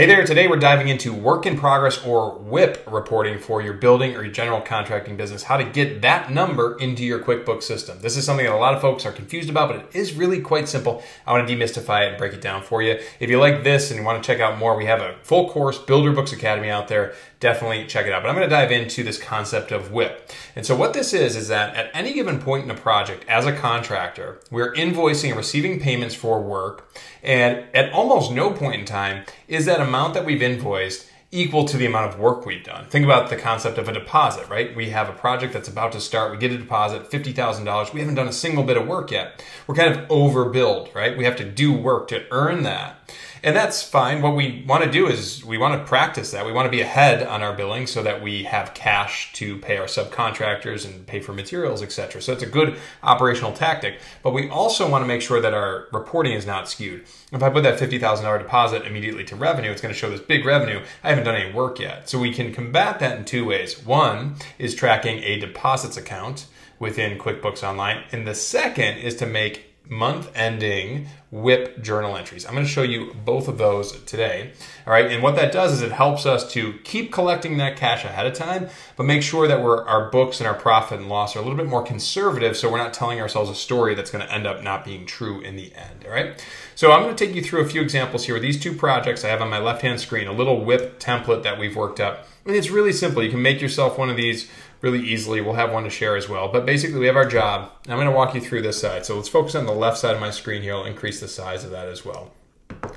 Hey there, today we're diving into work in progress or WIP reporting for your building or your general contracting business, how to get that number into your QuickBooks system. This is something that a lot of folks are confused about, but it is really quite simple. I want to demystify it and break it down for you. If you like this and you want to check out more, we have a full course, Builder Books Academy out there. Definitely check it out. But I'm going to dive into this concept of WIP. And so what this is, is that at any given point in a project, as a contractor, we're invoicing and receiving payments for work. And at almost no point in time is that amount that we've invoiced equal to the amount of work we've done. Think about the concept of a deposit, right? We have a project that's about to start. We get a deposit, $50,000. We haven't done a single bit of work yet. We're kind of overbilled, right? We have to do work to earn that. And that's fine. What we want to do is we want to practice that. We want to be ahead on our billing so that we have cash to pay our subcontractors and pay for materials, etc. So it's a good operational tactic. But we also want to make sure that our reporting is not skewed. If I put that $50,000 deposit immediately to revenue, it's going to show this big revenue. I haven't done any work yet. So we can combat that in two ways. One is tracking a deposits account within QuickBooks Online. And the second is to make month ending WIP journal entries. I'm going to show you both of those today. All right, and what that does is it helps us to keep collecting that cash ahead of time, but make sure that we're, our books and our profit and loss are a little bit more conservative so we're not telling ourselves a story that's going to end up not being true in the end. All right, so I'm going to take you through a few examples here. With these two projects I have on my left hand screen, a little WIP template that we've worked up. And it's really simple. You can make yourself one of these really easily. We'll have one to share as well. But basically, we have our job. I'm going to walk you through this side. So let's focus on the left side of my screen here. I'll increase the size of that as well.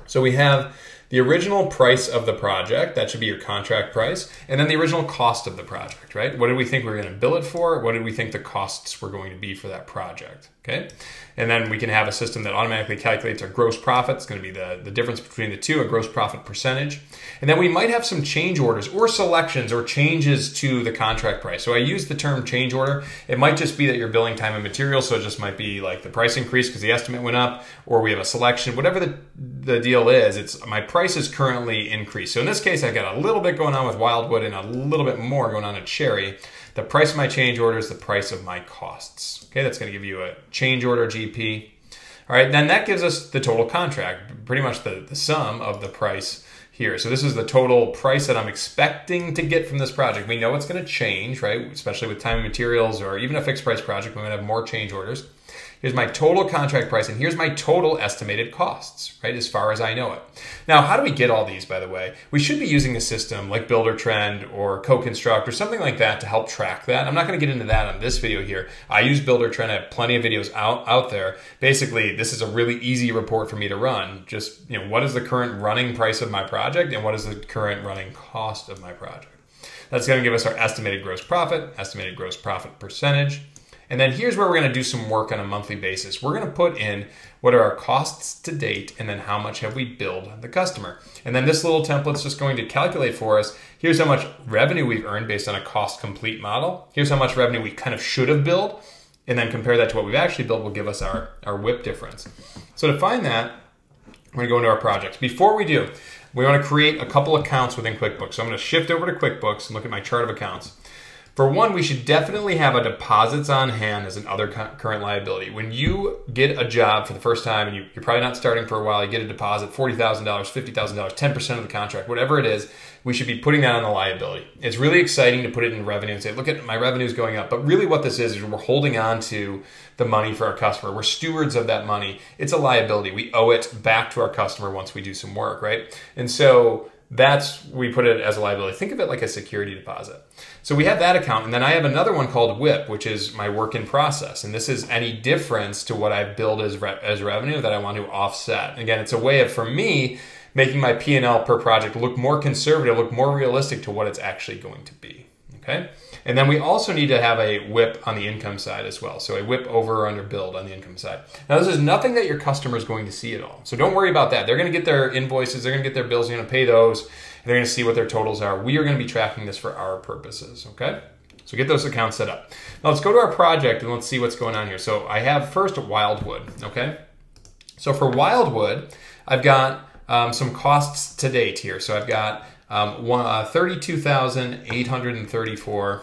So we have the original price of the project, that should be your contract price, and then the original cost of the project, right? What did we think we were going to bill it for? What did we think the costs were going to be for that project? Okay. And then we can have a system that automatically calculates our gross profit. It's going to be the, the difference between the two, a gross profit percentage. And then we might have some change orders or selections or changes to the contract price. So I use the term change order. It might just be that you're billing time and material. So it just might be like the price increase because the estimate went up, or we have a selection, whatever the, the deal is, it's my price is currently increased. So in this case, I've got a little bit going on with Wildwood and a little bit more going on at Cherry. The price of my change order is the price of my costs. Okay, that's going to give you a change order GP. All right, then that gives us the total contract, pretty much the, the sum of the price here. So this is the total price that I'm expecting to get from this project. We know it's going to change, right? Especially with time and materials or even a fixed price project, we might have more change orders. Here's my total contract price, and here's my total estimated costs, right, as far as I know it. Now, how do we get all these, by the way? We should be using a system like Buildertrend or CoConstruct or something like that to help track that. I'm not going to get into that on this video here. I use Buildertrend. I have plenty of videos out, out there. Basically, this is a really easy report for me to run. Just, you know, what is the current running price of my project and what is the current running cost of my project? That's going to give us our estimated gross profit, estimated gross profit percentage, and then here's where we're going to do some work on a monthly basis. We're going to put in what are our costs to date and then how much have we billed the customer. And then this little template's just going to calculate for us, here's how much revenue we've earned based on a cost complete model. Here's how much revenue we kind of should have billed. And then compare that to what we've actually billed will give us our, our WIP difference. So to find that, we're going to go into our projects. Before we do, we want to create a couple accounts within QuickBooks. So I'm going to shift over to QuickBooks and look at my chart of accounts. For one, we should definitely have a deposits on hand as an other current liability. When you get a job for the first time and you, are probably not starting for a while, you get a deposit, $40,000, $50,000, 10% of the contract, whatever it is, we should be putting that on the liability. It's really exciting to put it in revenue and say, look at my revenue is going up. But really what this is, is we're holding on to the money for our customer. We're stewards of that money. It's a liability. We owe it back to our customer once we do some work, right? And so that's we put it as a liability. Think of it like a security deposit. So we have that account, and then I have another one called WIP, which is my work in process, and this is any difference to what I've billed as re- as revenue that I want to offset. Again, it's a way of for me making my P and L per project look more conservative, look more realistic to what it's actually going to be. Okay. And then we also need to have a WIP on the income side as well. So a WIP over or under billed on the income side. Now this is nothing that your customer is going to see at all. So don't worry about that. They're going to get their invoices, they're going to get their bills, they're going to pay those, and they're going to see what their totals are. We are going to be tracking this for our purposes, okay? So get those accounts set up. Now let's go to our project and let's see what's going on here. So I have first Wildwood, okay? So for Wildwood, I've got um, some costs to date here. So I've got um, uh, 32,834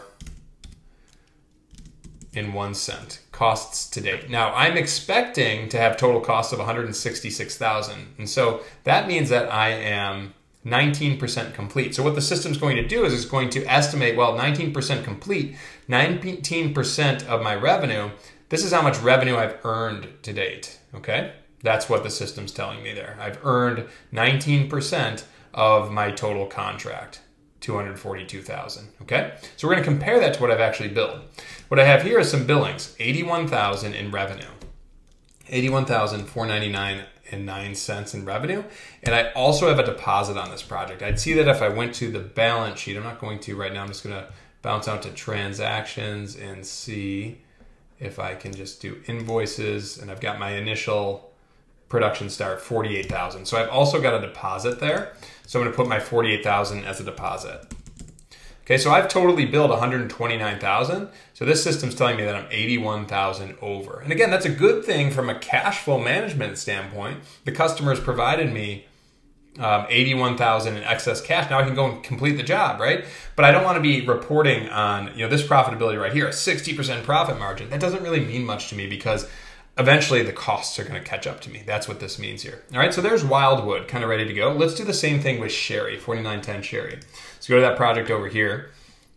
in one cent costs to date. Now I'm expecting to have total costs of 166,000. And so that means that I am 19% complete. So what the system's going to do is it's going to estimate, well, 19% complete, 19% of my revenue, this is how much revenue I've earned to date, okay? That's what the system's telling me there. I've earned 19% of my total contract. 242,000. Okay, so we're going to compare that to what I've actually billed. What I have here is some billings: 81,000 in revenue, 81,499 and nine cents in revenue, and I also have a deposit on this project. I'd see that if I went to the balance sheet. I'm not going to right now. I'm just going to bounce out to transactions and see if I can just do invoices, and I've got my initial production start 48,000. So I've also got a deposit there. So I'm going to put my 48,000 as a deposit. Okay, so I've totally billed 129,000. So this system's telling me that I'm 81,000 over. And again, that's a good thing from a cash flow management standpoint. The customer's provided me um, 81,000 in excess cash. Now I can go and complete the job, right? But I don't want to be reporting on, you know, this profitability right here, a 60% profit margin. That doesn't really mean much to me because eventually the costs are going to catch up to me. That's what this means here. All right, so there's Wildwood kind of ready to go. Let's do the same thing with Sherry, 4910 Sherry. Let's go to that project over here.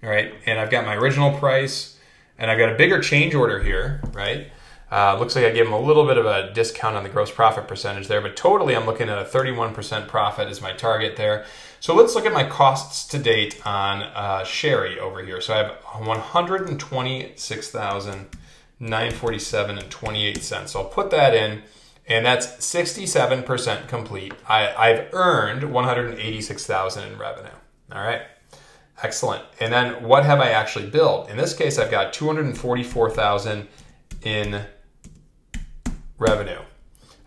All right, and I've got my original price and I've got a bigger change order here, right? Uh, looks like I gave them a little bit of a discount on the gross profit percentage there, but totally I'm looking at a 31% profit is my target there. So let's look at my costs to date on uh, Sherry over here. So I have 126,000 947 and 28 cents. So I'll put that in and that's 67% complete. I, I've earned 186,000 in revenue. All right. Excellent. And then what have I actually billed? In this case, I've got 244,000 in revenue.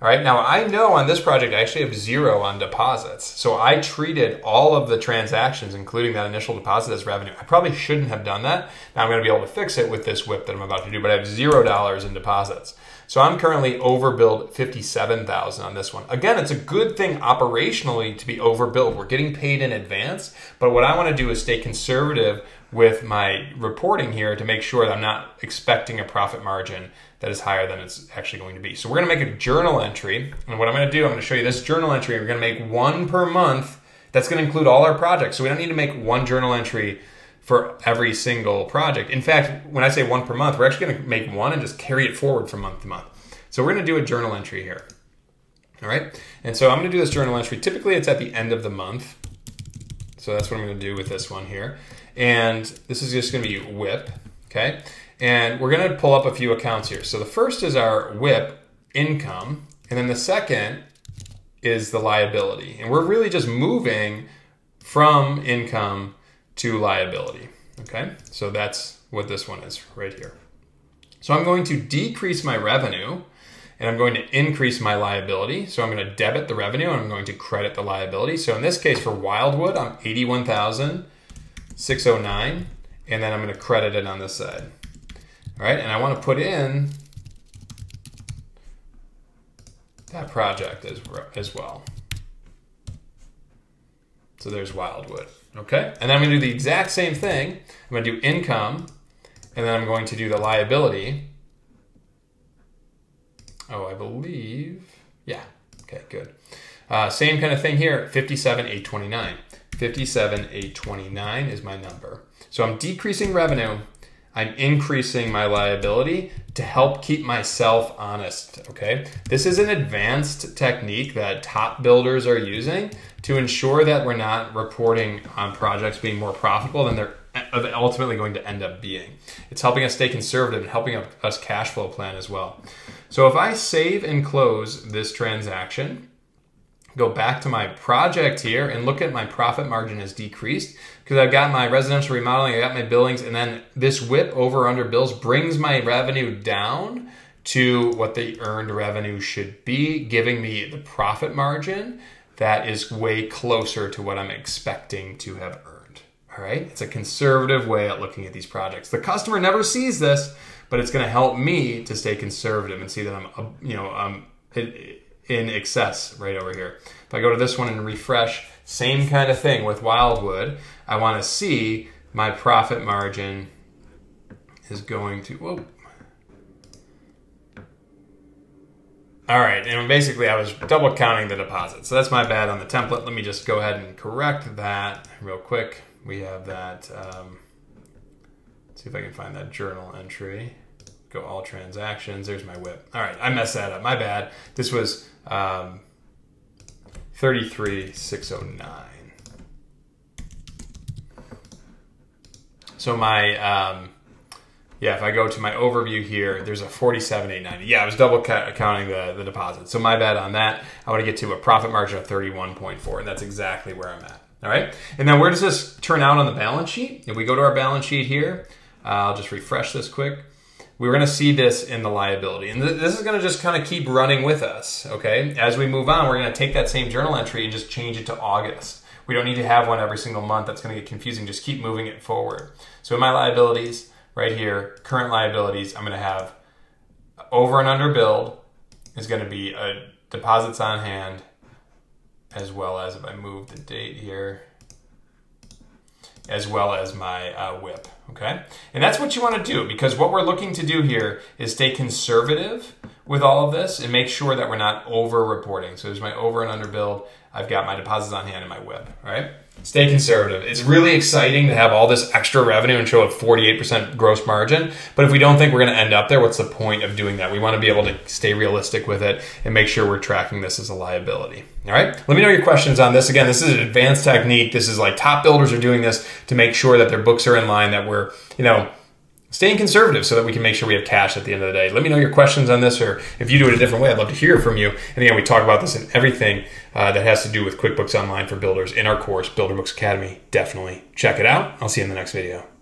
All right, now I know on this project I actually have zero on deposits. So I treated all of the transactions, including that initial deposit, as revenue. I probably shouldn't have done that. Now I'm going to be able to fix it with this WIP that I'm about to do, but I have zero dollars in deposits. So I'm currently overbilled 57,000 on this one. Again, it's a good thing operationally to be overbilled. We're getting paid in advance, but what I want to do is stay conservative with my reporting here to make sure that I'm not expecting a profit margin that is higher than it's actually going to be. So we're to make a journal entry. And what I'm to do, I'm to show you this journal entry. We're to make one per month. That's to include all our projects. So we don't need to make one journal entry for every single project. In fact, when I say one per month, we're actually to make one and just carry it forward from month to month. So we're to do a journal entry here. All right. And so I'm to do this journal entry. Typically, it's at the end of the month. So that's what I'm to do with this one here. And this is just to be WIP. Okay. And we're going to pull up a few accounts here. So the first is our WIP income, and then the second is the liability. And we're really just moving from income to liability. Okay, so that's what this one is right here. So I'm going to decrease my revenue and I'm going to increase my liability. So I'm going to debit the revenue and I'm going to credit the liability. So in this case for Wildwood, I'm 81,609 and then I'm going to credit it on this side. All right, and I want to put in that project as, as well. So there's Wildwood. Okay, and I'm going to do the exact same thing. I'm going to do income, and then I'm going to do the liability. Oh, I believe, yeah. Okay, good. Uh, same kind of thing here, 57,829. 57,829 is my number. So I'm decreasing revenue I'm increasing my liability to help keep myself honest. Okay. This is an advanced technique that top builders are using to ensure that we're not reporting on projects being more profitable than they're uh, ultimately going to end up being. It's helping us stay conservative and helping us cash flow plan as well. So if I save and close this transaction, go back to my project here and look at my profit margin has decreased because I've got my residential remodeling, I got my billings, and then this WIP over under bills brings my revenue down to what the earned revenue should be, giving me the profit margin that is way closer to what I'm expecting to have earned. All right, it's a conservative way at looking at these projects. The customer never sees this, but it's going to help me to stay conservative and see that I'm, you know, um, in excess right over here. If I go to this one and refresh, same kind of thing with Wildwood. I want to see my profit margin is going to, whoa. All right, and basically I was double counting the deposit. So that's my bad on the template. Let me just go ahead and correct that real quick. We have that, um, see if I can find that journal entry. Go all transactions, there's my WIP. All right, I messed that up, my bad. This was um, 33609. So my, um, yeah, if I go to my overview here, there's a 47,890. Yeah, I was double counting the, the deposit. So my bad on that. I want to get to a profit margin of 31.4, and that's exactly where I'm at. All right. And then where does this turn out on the balance sheet? If we go to our balance sheet here, uh, I'll just refresh this quick. We're going to see this in the liability. And th this is going to just kind of keep running with us. Okay. As we move on, we're going to take that same journal entry and just change it to August. We don't need to have one every single month. That's going to get confusing. Just keep moving it forward. So in my liabilities, right here, current liabilities, I'm going to have over and under billed is going to be a deposits on hand, as well as if I move the date here, as well as my uh, WIP, okay? And that's what you want to do because what we're looking to do here is stay conservative with all of this and make sure that we're not over reporting. So there's my over and under billed. I've got my deposits on hand and my WIP, right? Stay conservative. It's really exciting to have all this extra revenue and show a 48% gross margin. But if we don't think we're going to end up there, what's the point of doing that? We want to be able to stay realistic with it and make sure we're tracking this as a liability. All right. Let me know your questions on this. Again, this is an advanced technique. This is like top builders are doing this to make sure that their books are in line, that we're, you know, staying conservative so that we can make sure we have cash at the end of the day. Let me know your questions on this, or if you do it a different way, I'd love to hear from you. And again, we talk about this in everything uh, that has to do with QuickBooks Online for builders in our course, Builder Books Academy. Definitely check it out. I'll see you in the next video.